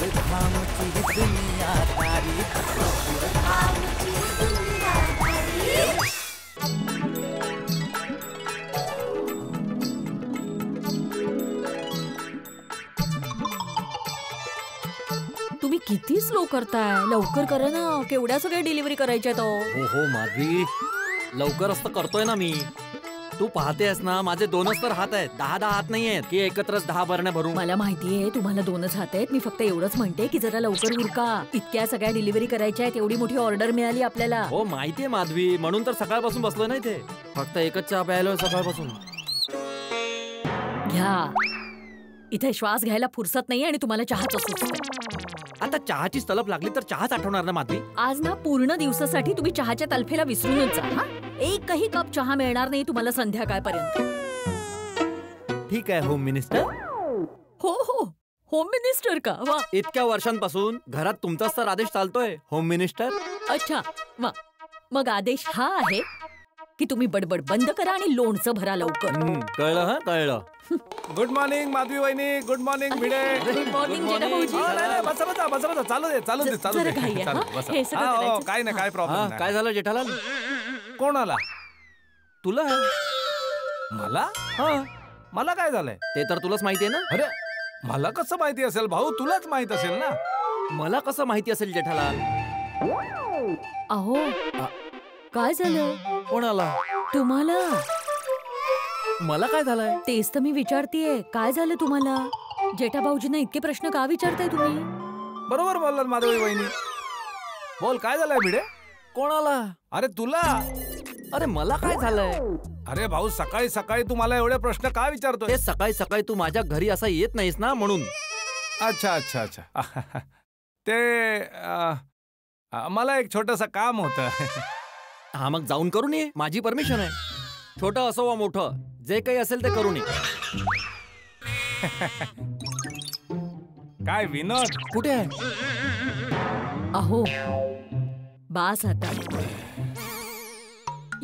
धामची ही दुनिया तारी किती स्लो करताय? लवकर करा ना. केवढ्या सगळ्या डिलिव्हरी करायच्या तो हो हो, माधवी. लवकर असतं करतोय ना मी. तू पाहतेस ना माझे दोनच तर हात आहेत. दहा दहा हात नाही आहेत की एकत्रच दहा भरण्या भरू मला माहितीये तुम्हाला दोनच हात आहेत. मी फक्त एवढंच म्हणते की जरा लवकर उरका इतक्या सगळ्या डिलिव्हरी करायच्या आहेत एवढी मोठी ऑर्डर मिळाली आपल्याला. हो माहितीये माधवी. म्हणून तर सकाळपासून बसलोय ना इथे. फक्त एकच चहा प्यायलोय सकाळपासून. घ्या. इथे श्वास घ्यायला फुरसत नाही आणि तुम्हाला चहाच सुचतंय. आता चहाची तलप लागली तर चहाच आठवणार ना माधवी? आज ना पूर्ण दिवसासाठी तुम्ही चहाच्या तलफेला विसरूनच जा हा? एकही कप चहा मिळणार नाही तुम्हाला संध्याकाळपर्यंत. ठीक आहे होम मिनिस्टर हो हो. होम मिनिस्टर का? वा. इतक्या वर्षांपासून घरात तुमचाच तर आदेश चालतोय होम मिनिस्टर अच्छा वा. मग आदेश हा आहे की तुम्ही बडबड बंद करा आणि लोणचं भरा लवकर. हम्म, कळलं हा? कळलं. गुड मॉर्निंग माधवी वहिनी. Good morning Bhide. Good morning. हा, बसा बसा बसा बसा. चालू दे चालू दे चालू दे. हा? हे हा, हो. काय नाही काय प्रॉब्लेम काय झालं जेठालाल? कोण आला तुला? मला? हा. मला काय झालंय? ते तर तुलाच माहितीये ना. अरे मला कसं माहिती असेल भाऊ? तुलाच माहित असेल ना. मला कसं माहिती असेल जेठालाल? अहो काय झालं? कोणाला? तुम्हाला? मला काय झालंय? तेच तर मी विचारतीये. काय झालं तुम्हाला? जेठा भाऊजींना इतके प्रश्न का विचारताय तुम्ही? बरोबर बोललात माधवी वहिनी बोल काय झालंय भिडे? कोणाला? अरे तुला? अरे मला काय झालंय? अरे भाऊ सकाळी सकाळी तू मला एवढे प्रश्न का विचारतोय? ते सकाळी सकाळी तू माझ्या घरी असा येत नाहीस ना म्हणून. अच्छा अच्छा अच्छा. ते मला एक छोटस काम होतं. हा मग जाऊन करून ये. माझी परमिशन आहे. छोटं असो वा मोठं. जे काही असेल ते करून ये. काय विनोद? कुठे आहे? अहो. बास आता.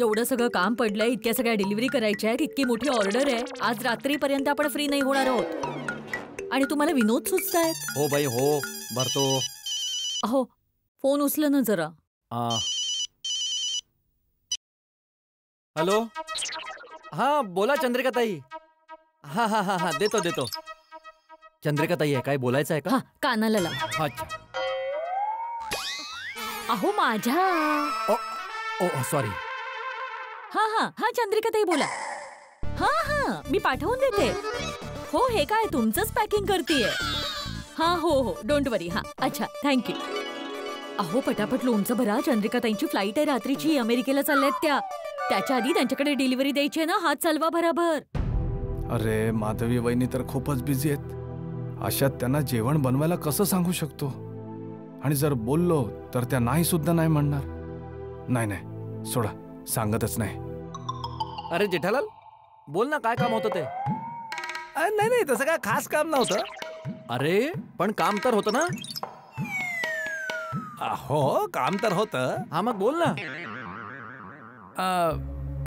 एवढं सगळं काम पडलंय इतक्या सगळ्या डिलिव्हरी करायच्या आहेत इतकी मोठी ऑर्डर आहे. आज रात्रीपर्यंत आपण फ्री नाही होणार आहोत. आणि तुम्हाला विनोद सुचतायत? हो बाई हो. भरतो. अहो फोन उचल ना जरा. हॅलो? हा बोला चंद्रिका ताई हा हा हा हा देतो देतो. चंद्रिका ताई आहे काय बोलायचं आहे का कानाला लाव. अच्छा अहो माझ्या. ओ सॉरी हा हा हा चंद्रिकाताई बोला. हा हा मी पाठवून देते. हो हे काय तुमचंच पॅकिंग करतीये. हा हो हो डोंट वरी हा अच्छा थँक्यू अहो पटापट लोणचं भरा चंद्रिकाताईंची फ्लाईट आहे रात्रीची अमेरिकेला चालल्यात त्या. त्याच्या आधी त्यांच्याकडे डिलिव्हरी द्यायची आहे ना हात चालवा भराभर अरे माधवी वहिनी तर खूपच बिझी आहेत. अशात त्यांना जेवण बनवायला कसं सांगू शकतो? आणि जर बोललो तर त्या नाही सुद्धा नाही म्हणणार. नाही नाही सोडा सांगतच नाही. अरे जेठालाल बोल ना काय काम होतं ते? नाही नाही तसं काय खास काम नव्हतं. अरे पण काम तर होतं ना? हो काम तर होतं. हा मग बोल ना.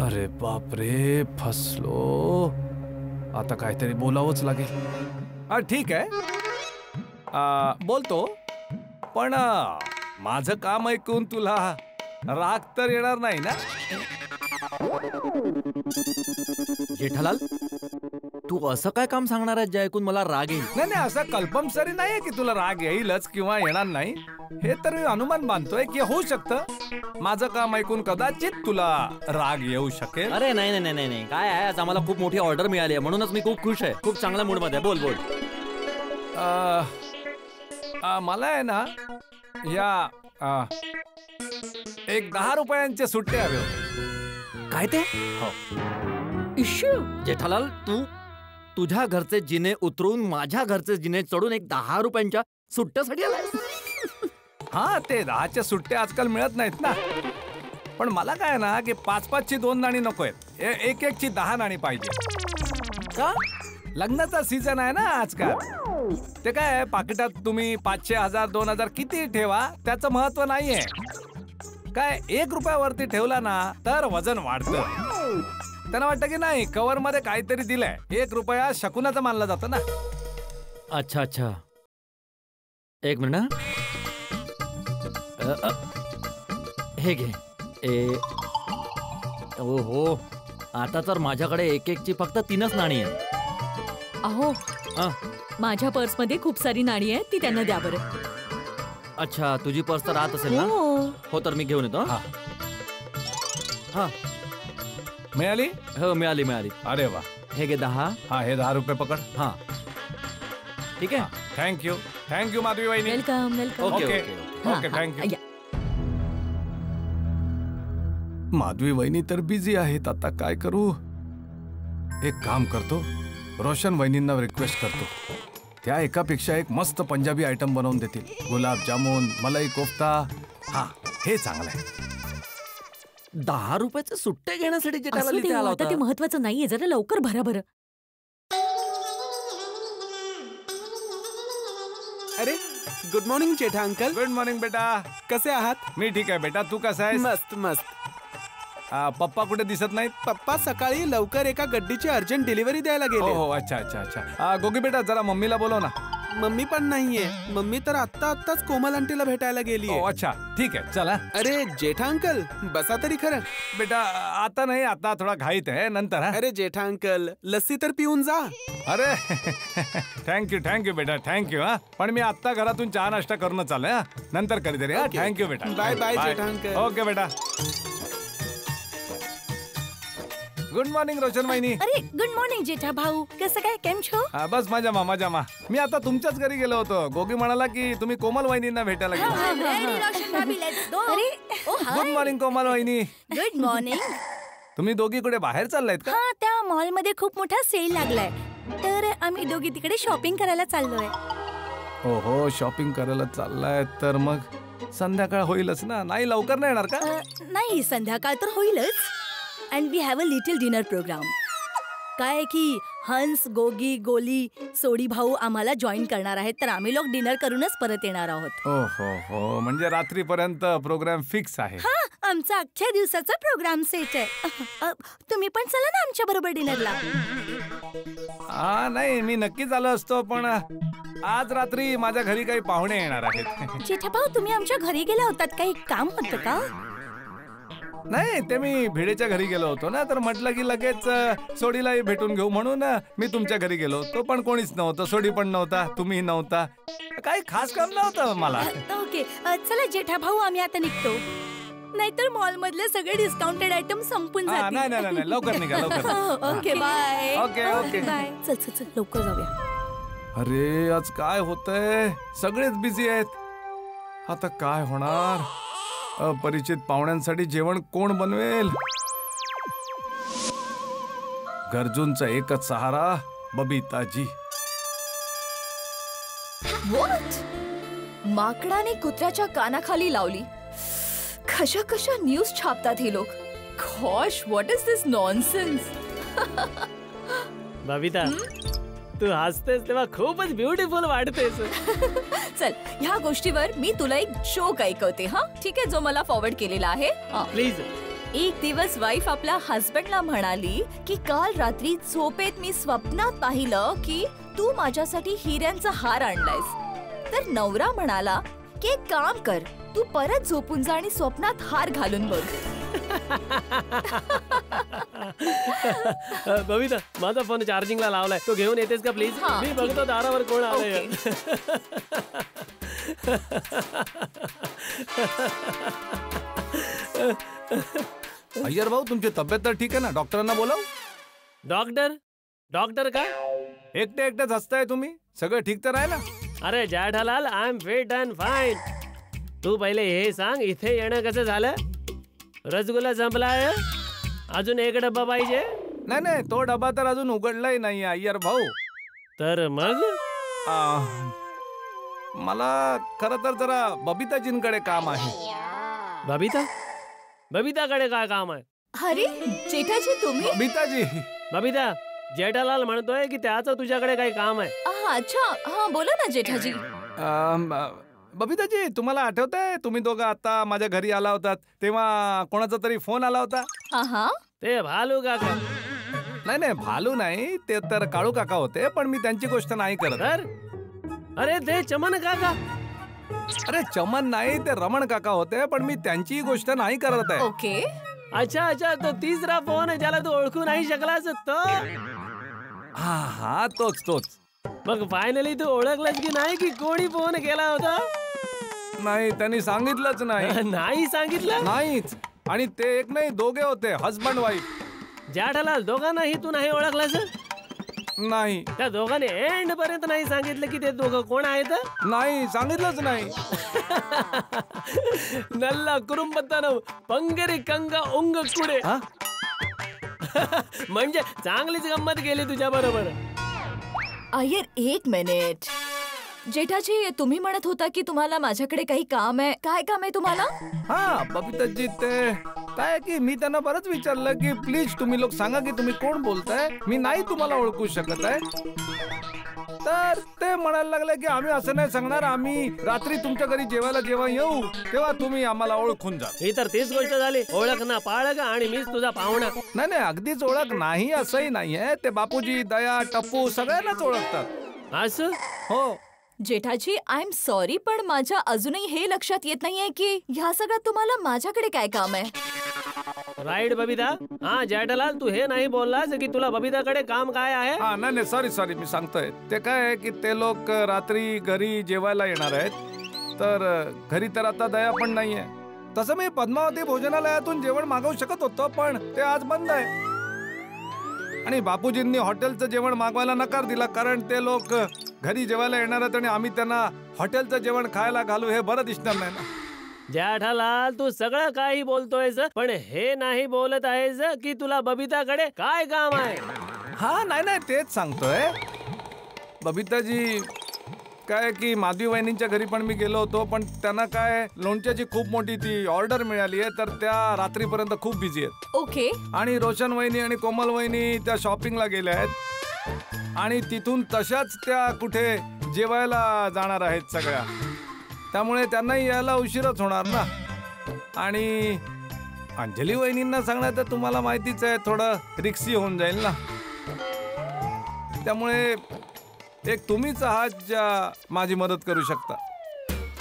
अरे बापरे फसलो. आता काहीतरी बोलावंच लागेल. हा ठीक आहे. आ, बोलतो. पण माझं काम ऐकून तुला राग तर येणार नाही ना? जेठालाल तू असं काय काम सांगणार आहे जे ऐकून मला राग येईल? नाही नाही असं कल्पमसरी नाहीये की तुला राग येईलच किंवा येणार नाही. हे तर मी अनुमान बांधतोय की होऊ शकतं. माझं काम ऐकून कदाचित तुला राग येऊ शकेल. अरे नाही नाही नाही नाही काय आहे? आज आम्हाला खूप मोठी ऑर्डर मिळाली आहे. म्हणूनच मी खूप खुश आहे. खूप चांगल्या मूड मध्ये बोल बोल. अ, मला आहे ना या अ, एक दहा रुपयांचे सुट्टे हवे होते. काय ते? इश्यू जेठालाल तू तुझ्या घरचे जिने उतरून माझ्या घरचे जिने चढून एक दहा रुपयांच्या सुट्ट्यासाठी आलाय हा ते दहाच्या सुट्टे आजकाल मिळत नाहीत ना. पण मला काय ना की पाच पाचची दोन नाणी नको आहेत एक एकची दहा नाणी पाहिजे. का? लग्नाचा सीझन आहे ना आजकाल. ते काय पाकिटात तुम्ही पाचशे हजार दोन हजार किती ठेवा त्याचं महत्त्व नाहीये. काय एक रुपयावरती ठेवला ना तर वजन वाढतं. त्यांना वाटतं की नाही कव्हरमध्ये काहीतरी दिलंय. एक रुपया शकुनाचा मानला जातो ना. अच्छा अच्छा. एक मिनिट हे. घे. ए. ओ हो आता तर माझ्याकडे एक एकची फक्त तीनच नाणी आहेत. अहो हा. माझ्या पर्स मध्ये खूप सारी नाणी आहे ती त्यांना द्या बरं. अच्छा तुझी पर्स तर राहत असेल ना? हो. हो तर मी घेऊन येतो हा. हा. मिळाली? हो मिळाली मिळाली. अरे वा. हे घे दहा. हा हे दहा रुपये पकड. हा. ठीक आहे? Thank you thank you Madhavi वहिनी welcome welcome okay okay. Okay okay. हा, ओके, हा, thank या. माधवी वहिनी तर बिझी आहेत आता काय करू? एक काम करतो. रोशन वहिनींना रिक्वेस्ट करतो. त्या एकापेक्षा एक मस्त पंजाबी आयटम बनवून देतील. गुलाबजामुन मलाई कोफ्ता. हा हे चांगलं आहे. दहा रुपयाचे सुट्टे घेण्यासाठी जे असू दे हो, आला आता ते होता. महत्वाचं नाहीये. जरा लवकर भरा बरं. अरे good morning Jetha uncle good morning बेटा. कसे आहात? मी ठीक आहे बेटा. तू कसा आहेस? मस्त मस्त. आ, पप्पा कुठे दिसत नाहीत? पप्पा सकाळी लवकर एका गड्डीची अर्जंट डिलिव्हरी द्यायला गेले. हो अच्छा अच्छा अच्छा. गोगी बेटा जरा मम्मीला बोलव ना. मम्मी पण नाहीये. मम्मी तर आत्ता आत्ताच कोमल आंटीला भेटायला गेली अच्छा. ठीक आहे चला. अरे जेठा अंकल बसा तरी खरं. बेटा आता नाही आता थोडा घाईत आहे नंतर अरे जेठा अंकल लस्सी तर पिऊन जा. अरे थँक्यू थँक्यू बेटा थँक्यू हा. पण मी आत्ता घरातून चहा नाश्ता करून चालय हा. नंतर कधीतरी हा. थँक्यू बेटा. Bye bye, Jetha uncle. Okay बेटा. गुड मॉर्निंग रोशन वहिनी. अरे गुड मॉर्निंग जेठा भाऊ. कसं काय केम छो? हा, बस मज़ा मा मज़ा मा मी आता तुमच्याच घरी गेलो होतो. गोगी म्हणाला की तुम्ही कोमल वहिनींना भेटायला गेलो. अरे गुड मॉर्निंग कोमल वहिनी. गुड मॉर्निंग तुम्ही दोघी कुठे बाहेर चाललायत का? हा त्या मॉल मध्ये खूप मोठा सेल लागलाय. तर आम्ही दोघी तिकडे शॉपिंग करायला चाललोय. हो हो शॉपिंग करायला चाललाय तर मग संध्याकाळ होईलच ना? नाही लवकर नाही येणार का? नाही संध्याकाळ तर होईलच. And we have a little dinner programme काय की हंस गोगी गोली सोडी भाऊ आम्हाला जॉईन करणार आहेत तर आम्ही लोक डिनर करूनच परत येणार आहोत. हो हो हो. म्हणजे रात्रीपर्यंत प्रोग्राम फिक्स आहे. हा आमचा अख्ख्या दिवसाचा प्रोग्राम सेट आहे. तुम्ही पण चला ना आमच्या बरोबर डिनरला हा नाही मी नक्कीच आलो असतो पण आज रात्री माझ्या घरी काही पाहुणे येणार आहेत. जेठा भाऊ तुम्ही आमच्या घरी गेला होतात काही काम होतं का? नाही ते मी भिडेच्या घरी गेलो होतो ना तर म्हटलं की लगेच सोडीलाही भेटून घेऊ म्हणून मी तुमच्या घरी गेलो. होतो पण कोणीच नव्हतं सोडी पण नव्हता तुम्ही नव्हता. काही खास काम नव्हतं मला. ओके. चला जेठा भाऊ आम्ही आता निघतो. नाहीतर मॉल मधले सगळे डिस्काउंटेड आयटम संपून हा, जातील. नाही नाही नाही, नाही लवकर निघा लवकर हो, okay bye. Okay, okay. Bye. चल चल चल लवकर जाऊया. अरे आज काय होतंय? सगळेच बिझी आहेत. आता काय होणार? अपरिचित पाहुण्यांसाठी जेवण कोण बनवेल? गरजूंचा एकच सहारा बबिताजी. व्हॉट माकडाने कुत्र्याच्या कानाखाली लावली. कशा कशा न्यूज छापतात हे लोक. खॉश what is this nonsense Babita तू हसतेस तेव्हा खूपच ब्युटिफुल वाटतेस चल ह्या गोष्टीवर मी तुला एक जोक ऐकवते हा? ठीक आहे जो मला फॉरवर्ड केलेला आहे? प्लीज़ एक दिवस वाईफ आपल्या हस्बंडला म्हणाली की काल रात्री झोपेत मी स्वप्नात पाहिलं की तू माझ्यासाठी हिऱ्यांचा हार आणलायस. तर नवरा म्हणाला की एक काम कर तू परत झोपून जा आणि स्वप्नात हार घालून बघ. बबिता माझा फ़ोन चार्जिंगला लावलाय. तो घेऊन येतेस का प्लीज़ हा, मी ठीक बघतो आहे. दारावर कोण आलंय. अय्यर भाऊ तुमची तब्येत तर ठीक आहे ना? डॉक्टरांना बोलाव. डॉक्टर? डॉक्टर का? एकटे एकटेच हसताय तुम्ही? सगळं ठीक तर आहे ना? अरे Jethalal I am fit and fine तू पहिले हे सांग इथे येणं कसं झालं? रसगुल्ला संपलाय अजून एक डब्बा पाहिजे? नाही नाही तो डबा तर अजून उघडलाही नाही अय्यर भाऊ. तर मग? मला खर तर जरा बबिताजींकडे काम आहे. बबिता? बबिताकडे काय काम आहे? अरे जेठाजी तुम्ही? बबिताजी. बबिता जेठालाल म्हणतोय की त्याचं तुझ्याकडे काही काम आहे. अच्छा हा बोला ना जेठाजी. अ, बबिताजी तुम्हाला आठवत आहे तुम्ही दोघं आता माझ्या घरी आला होतात. तेव्हा कोणाचा तरी फ़ोन आला होता. हा हा ते भालू काका. नाही नाही भालू नाही. ते तर काळू काका होते पण मी त्यांची गोष्ट नाही करत. तर? अरे ते चमन काका. अरे चमन नाही ते रमण काका होते पण मी त्यांची गोष्ट नाही करत आहे. ओके. अच्छा अच्छा तो तिसरा फ़ोन आहे ज्याला तू ओळखू नाही शकलास तो? हा हा तोच तोच. मग फायनली तू ओळखलास की नाही की कोणी फ़ोन केला होता? नाही त्यांनी सांगितलंच नाही. नाही सांगितलं? नाहीच. आणि ते एक नाही दोघे होते हजबंड वाईफ जाठालाल दोघांनाही तू नाही ओळखलास? नाही. त्या दोघांनी एंड पर्यंत नाही सांगितलं की ते दोघं कोण आहेत? नाही सांगितलंच नाही. नल्ला कुरुंबतनव पंगरी कंग उंग कुडे? म्हणजे चांगलीच गंमत गेली तुझ्या बरोबर. अय्यर एक मिनिट. जेठाजी तुम्ही म्हणत होता की तुम्हाला माझ्याकडे काही काम आहे. काय काम आहे तुम्हाला? हा बबिताजी ते काय की मी त्यांना बरंच विचारलं की प्लीज़ तुम्ही लोक सांगा की तुम्ही कोण बोलताय? मी नाही तुम्हाला ओळखू शकत आहे. तर ते म्हणायला लागले की आम्ही असं नाही सांगणार. आम्ही रात्री तुमच्या घरी जेवायला जेव्हा येऊ तेव्हा तुम्ही आम्हाला ओळखून जा. ही तर तीच गोष्ट झाली. ओळख ना पाळख आणि मीच तुझा पाहुणा. नाही नाही अगदीच ओळख नाही असंही नाहीये. ते बापूजी दया टप्पू सगळ्यांनाच ओळखतात. असं? हो. जेठाजी आय एम सॉरी पण माझ्या अजूनही हे लक्षात येत नाहीये की ह्या सगळ्यात तुम्हाला माझ्याकडे काय काम आहे. राईट बबिता? हा जॅठलाल तू हे नाही बोललास की तुला बबिताकडे काम काय आहे? हा नाही नाही सॉरी सॉरी मी सांगतोय. ते काय आहे की ते लोक रात्री घरी जेवायला येणार आहेत. तर घरी तर आता दया पण नाहीये. तसं मी पद्मावती भोजनालयातून जेवण मागवू शकत होतो पण ते आज बंद आहे. आणि बापूजींनी हॉटेलचं जेवण मागवायला नकार दिला कारण ते लोक घरी जेवायला येणार आहेत आणि आम्ही त्यांना हॉटेलचं जेवण खायला घालू हे बरं दिसणार नाही ना. जॅठालाल तू सगळं काही बोलतोयस पण हे नाही बोलत आहेस की तुला बबिताकडे काय काम आहे? हा नाही नाही तेच सांगतोय. बबिताजी काय की माधवी वहिनींच्या घरी पण मी गेलो होतो पण त्यांना काय लोणच्याची खूप मोठी ती ऑर्डर मिळाली आहे तर त्या रात्रीपर्यंत खूप बिझी आहेत. ओके आणि रोशन वहिनी आणि कोमल वहिनी त्या शॉपिंगला गेल्या आहेत. आणि तिथून तशाच त्या कुठे जेवायला जाणार आहेत सगळ्या. त्यामुळे त्यांनाही यायला उशीरच होणार ना. आणि अंजली वहिनींना सांगण्यात तर तुम्हाला माहितीच आहे थोडं रिक्सी होऊन जाईल ना. त्यामुळे एक तुम्हीच आहात ज्या माझी मदत करू शकता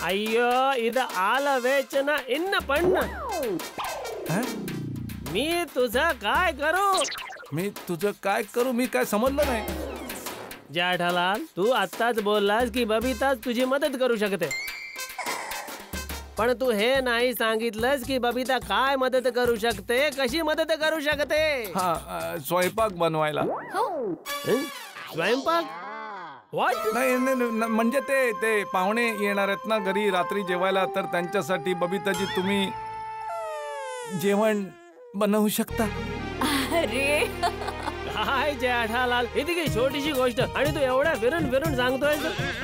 ಅಯ್ಯೋ ಇದು ಆಲ ವೇಚನ ಇನ್ನ ಪಣ್ಣ हं? मी तुझं काय करू मी तुझं काय करू मी काय समजलं नाही जाठालाल तू आत्ताच बोललास की बबिताच तुझी मदत करू शकते पण तू हे नाही सांगितलंस की बबिता काय मदत करू शकते कशी मदत करू शकते हा अ, स्वयंपाक बनवायला हं? स्वयंपाक व्हॉट नाही नाही, नाही, म्हणजे ते ते पाहुणे येणार आहेत ना घरी रात्री जेवायला तर त्यांच्यासाठी बबिताजी तुम्ही जेवण बनवू शकता. अरे. काय जेठालाल इतकी छोटीशी गोष्ट आणि तू एवढ्या फिरून फिरून सांगतोय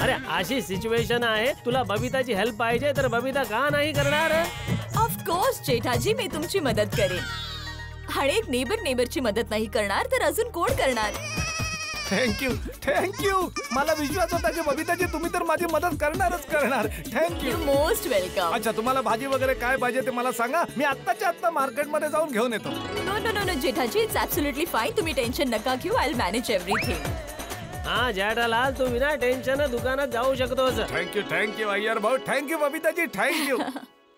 अरे अशी सिच्युएशन आहे तुला बबिताची हेल्प पाहिजे तर बबिता का नाही करणार? ऑफकोर्स जेठाजी मी तुमची मदत करेन. आणि एक नेबर नेबरची मदत नाही करणार तर अजून कोण करणार? थँक्यू थँक्यू मला विश्वास होता की बबिताजी तुम्ही तर माझी मदत करणारच करणार. थँक्यू यू मोस्ट वेलकम अच्छा तुम्हाला भाजी वगैरे काय पाहिजे ते मला सांगा. मी आत्ताच्या आत्ता मार्केटमध्ये जाऊन घेऊन येतो. No no no no Jethaji it's absolutely fine तुम्ही टेन्शन नका घेऊ. आय मॅनेज एव्हरीथिंग हा जेठालाल तू विना टेन्शन दुकानात जाऊ शकतोस thank you thank you Iyer भाऊ. Thank you Babitaji thank you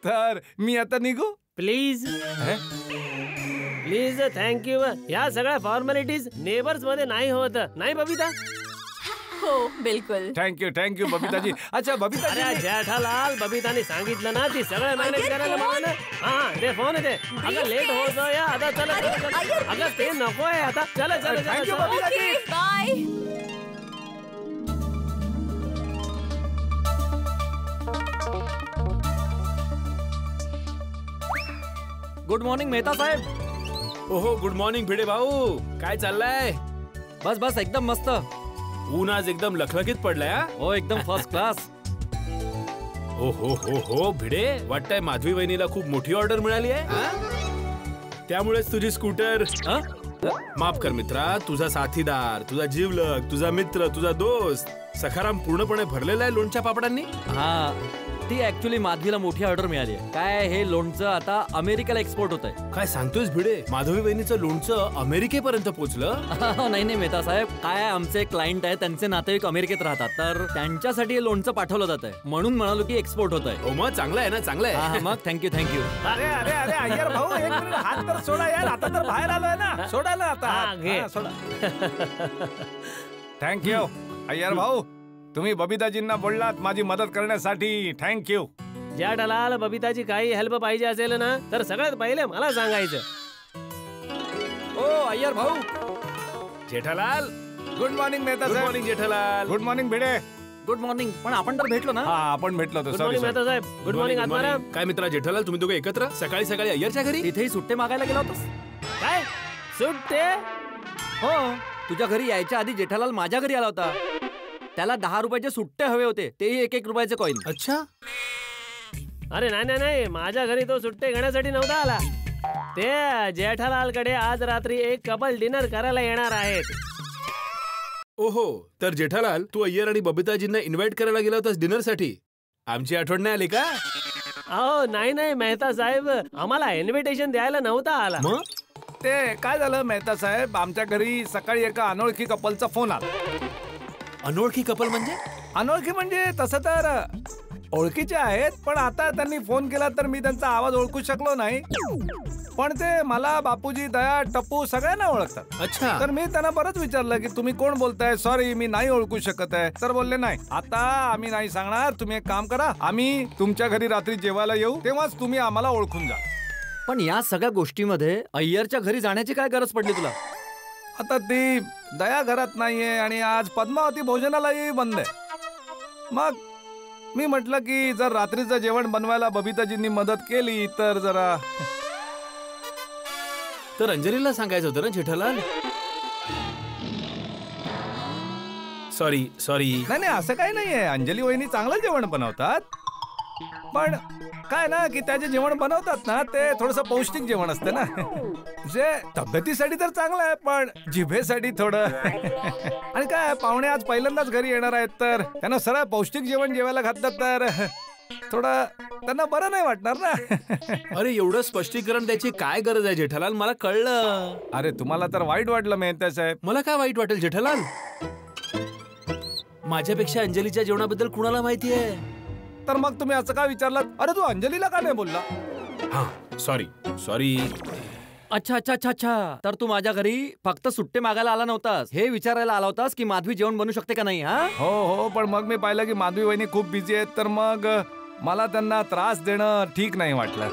तर मी आता निघू? प्लीज़ प्लीज़ थँक्यू या सगळ्या फॉर्मॅलिटीज नेबर्स मध्ये नाही होत. नाही बबिता? बिलकुल। थँक्यू थँक्यू बबिताजी अच्छा अरे बबिताजी जेठालाल बबिताने सांगितलं ना ती सगळं मॅनेज करायला. मला हा दे फ़ोन दे. अगं लेट होतोय आता चला अरे, चला, चला. अय्यर, अगं ते नकोय आता. चला चला चला, Thank you, चला. Babita. Bye good morning Mehta साहेब. ओहो गुड मॉर्निंग भिडे भाऊ. काय चाललंय? बस बस एकदम मस्त. ऊन आज एकदम लखलखीत पडलाय हा? हो एकदम फ़र्स्ट क्लास ओ हो हो हो भिडे. वाटतंय माधवी वहिनीला खूप मोठी ऑर्डर मिळाली आहे त्यामुळेच तुझी स्कूटर माफ़ कर मित्रा तुझा साथीदार तुझा जीवलग तुझा मित्र तुझा दोस्त सखाराम पूर्णपणे भरलेला आहे लोणच्या पापडांनी? हा. त्यासाठी ऍक्च्युली माधवीला मोठी ऑर्डर मिळाली आहे. काय हे लोणचं आता अमेरिकेला एक्सपोर्ट होत आहे काय सांगतोयस भिडे? माधवी बहिणीचं लोणचं अमेरिकेपर्यंत पोहोचलं नाही नाही मेहता साहेब. काय आमचे क्लायंट आहे त्यांचे नातेवाईक अमेरिकेत राहतात. तर त्यांच्यासाठी हे लोणचं पाठवलं जात आहे. म्हणून म्हणालो की एक्सपोर्ट होत आहे हो मग चांगलं आहे ना चांगलं आहे. मग थँक्यू थँक्यू अरे अरे अरे अय्यर भाऊ एक मिनिट. हात तर सोडा यार. आता तर बाहेर आलोय ना. सोडा ना आता. हा, घे. सोडा. थँक्यू अय्यर भाऊ तुम्ही बबिताजींना बोललात माझी मदत करण्यासाठी. थँक्यू ज्या डलाल बबिताची काही हेल्प पाहिजे असेल ना तर सगळ्यात पहिले मला सांगायचं. ओ अय्यर भाऊ. Jethalal. Good morning Mehta good morning Jethalal. Good morning Bhide. Good morning पण आपण तर भेटलो ना? हा आपण भेटलो गुड सॉरी मॉर्निंग मेहता साहेब. Good morning Atmaram. काय मित्रा जेठालाल तुम्ही दोघे एकत्र? सकाळी सकाळी अय्यरच्या घरी? तिथेही सुट्टे मागायला गेला होतास? काय? सुटते हो. तुझ्या घरी यायच्या आधी जेठालाल माझ्या घरी आला होता. त्याला दहा रुपयाचे सुट्टे हवे होते. तेही एक एक रुपयाचे कॉईन अच्छा. अरे नाही नाही नाही. माझ्या घरी तो सुट्टे घेण्यासाठी नव्हता आला. ते जेठालाल कडे आज रात्री एक कपल डिनर करायला येणार आहेत. ओहो तर जेठालाल तू अय्यर आणि बबिताजींना इन्व्हाइट करायला गेला होतास डिनरसाठी? आमची आठवण नाही आली का? अहो नाही नाही मेहता साहेब. आम्हाला इन्व्हिटेशन द्यायला नव्हता आला. मग? ते काय झालं मेहता साहेब? आमच्या घरी सकाळी एका अनोळखी कपलचा फोन आला. अनोळखी कपल म्हणजे? अनोळखी म्हणजे तसं तर ओळखीचे आहेत पण आता त्यांनी फ़ोन केला तर मी त्यांचा आवाज़ ओळखू शकलो नाही. पण ते मला बापूजी दया टप्पू सगळ्यांना ओळखतात. अच्छा. तर मी त्यांना परत विचारलं की तुम्ही कोण बोलताय? सॉरी मी नाही ओळखू शकत आहे. तर बोलले नाही आता आम्ही नाही सांगणार. तुम्ही एक काम करा. आम्ही तुमच्या घरी रात्री जेवायला येऊ. तेव्हाच तुम्ही आम्हाला ओळखून जा पण या सगळ्या गोष्टीमध्ये अय्यरच्या घरी जाण्याची काय गरज पडली तुला? आता ती दया घरात नाहीये आणि आज पद्मावती भोजनालयही बंद आहे. मग मी म्हटलं की जर रात्रीचं जेवण बनवायला बबिताजींनी मदत केली तर जरा तर अंजलीला सांगायचं होतं ना जेठालाल? सॉरी सॉरी नाही नाही असं काही नाहीये. अंजली वहिनी चांगलं जेवण बनवतात. पण काय ना की त्याचे जेवण बनवतात ना ते थोडस पौष्टिक जेवण असतं ना. जे तब्येतीसाठी तर चांगलं आहे पण जिभेसाठी थोडं. आणि काय पाहुणे आज पहिल्यांदाच घरी येणार आहेत तर त्यांना सरळ पौष्टिक जेवण जेवायला घातलं तर थोडं त्यांना बरं नाही वाटणार ना. अरे एवढं स्पष्टीकरण द्यायची काय गरज आहे जेठालाल? मला कळलं. अरे तुम्हाला तर वाईट वाटलं मेहता साहेब. मला काय वाईट वाटेल जेठालाल? माझ्यापेक्षा अंजलीच्या जेवणाबद्दल कुणाला माहिती आहे? तर मग तुम्ही असं का विचारलं अरे तू अंजलीला का नाही बोलला? हा सॉरी सॉरी अच्छा अच्छा अच्छा अच्छा. तर तू माझ्या घरी फक्त सुट्टे मागायला आला नव्हतास. हे विचारायला आला होतास की माधवी जेवण बनवू शकते का नाही हा? हो हो पण मग मी पाहिलं की माधवी वहिनी खूप बिझी आहेत तर मग मला त्यांना त्रास देणं ठीक नाही वाटलं.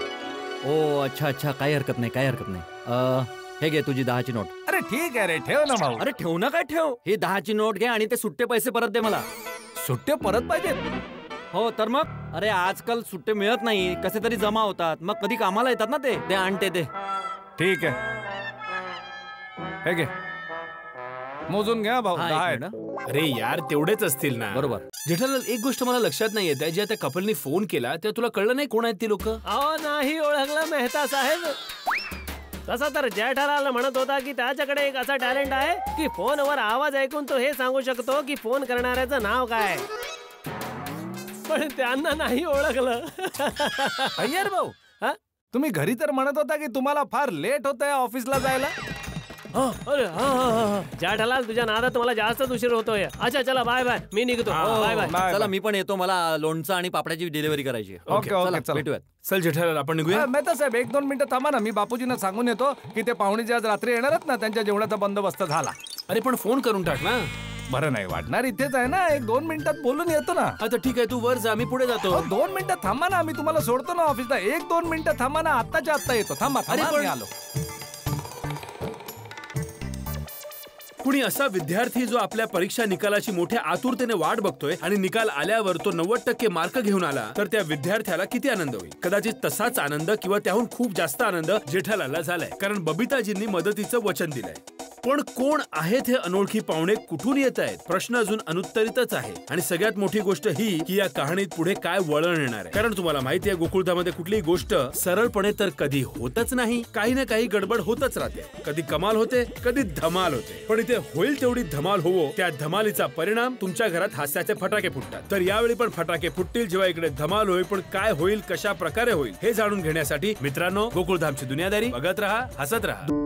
ओ अच्छा अच्छा. काही हरकत नाही काही हरकत नाही. अं, हे घे तुझी दहाची नोट. अरे ठीक आहे रे ठेव ना भाऊ. अरे ठेव ना काय ठेव. ही दहाची नोट घे आणि ते सुट्टे पैसे परत दे मला. सुट्टे परत पाहिजेत? हो तर मग? अरे आजकाल सुट्टे मिळत नाही. कसे तरी जमा होतात. मग कधी कामाला येतात ना ते? ते आणते ते ठीक आहे. हे घे. मोजून घ्या भाऊ. अरे यार तेवढेच असतील ना. बरोबर. जेठालाल एक गोष्ट मला लक्षात नाही येते जेव्हा त्या कपलनी फोन केला तेव्हा तुला कळलं नाही कोण आहेत ती लोक? नाही ओळखलं मेहता साहेब. तसा तर जेठालाल म्हणत होता की त्याच्याकडे एक असा टॅलेंट आहे की फोनवर आवाज ऐकून तो हे सांगू शकतो की फोन करणाऱ्याचं नाव काय पण त्यांना नाही ओळखलं. अय्यर भाऊ. हा? तुम्ही घरी तर म्हणत होता की तुम्हाला फार लेट होत आहे ऑफिसला जायला? अरे हा, हा, हा, हा. जेठालाल तुझ्या नादात मला जास्तच उशीर होतोय. अच्छा चला बाय बाय मी निघतो. बाय बाय बाय, चला. मी पण येतो. मला लोणचं आणि पापड्याची डिलिव्हरी करायची. ओके, ओके, चला, चला. भेटूयात. चल जेठालाल आपण निघूया. मेहता साहेब एक दोन मिनिटं थांबा ना. मी बापूजींना सांगून येतो की ते पाहुणे जे आज रात्री येणार आहेत ना. त्यांच्या जेवणाचा बंदोबस्त झाला. अरे पण फोन करून टाक ना. बरं नाही वाटणार इथेच आहे ना एक दोन मिनिटात बोलून येतो ना. आता ठीक आहे तू वर जा मी पुढे जातो. अहो, दोन मिनिटं थांबा ना मी तुम्हाला सोडतो ना ऑफिसला एक दोन मिनिटं थांबा ना आत्ताच्या आत्ता येतो. थांबा अरे आलो. कुणी असा विद्यार्थी जो आपल्या परीक्षा निकालाची मोठ्या आतुरतेने वाट बघतोय आणि निकाल आल्यावर तो नव्वद टक्के मार्क घेऊन आला तर त्या विद्यार्थ्याला किती आनंद होईल? कदाचित तसाच आनंद किंवा त्याहून खूप जास्त आनंद जेठालाला झालाय कारण बबिताजींनी मदतीचं वचन दिलंय. पण कोण आहेत हे अनोळखी पाहुणे कुठून येत आहेत? प्रश्न अजून अनुत्तरितच आहे. आणि सगळ्यात मोठी गोष्ट ही की या कहाणीत पुढे काय वळण येणार आहे. कारण तुम्हाला माहिती आहे गोकुळधामध्ये कुठलीही गोष्ट सरळपणे तर कधी होतच नाही. काही ना काही गडबड होतच राहते. कधी कमाल होते कधी धमाल होते. पण इथे होईल तेवढी धमाल होवो त्या धमालीचा परिणाम तुमच्या घरात हास्याचे फटाके फुटतात. तर यावेळी पण फटाके फुटतील जेव्हा इकडे धमाल होईल पण काय होईल कशा प्रकारे होईल हे जाणून घेण्यासाठी मित्रांनो गोकुळधामची दुनियादारी बघत राहा हसत राहा.